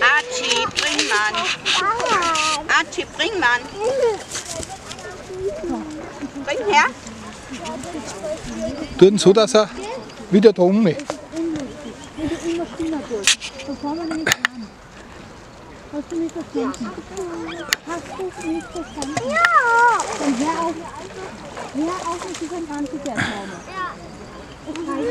Archie, bring Mann. Archie, bring Mann. Bring her. Tu ihn so, dass er wieder da um ist. Hast du nicht verstanden? Hast du nicht verstanden? Ja! Dann hör auf, hör auf mit diesem Antikertrauma. Ja. Es reicht.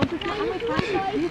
Und das ist amerikanisch.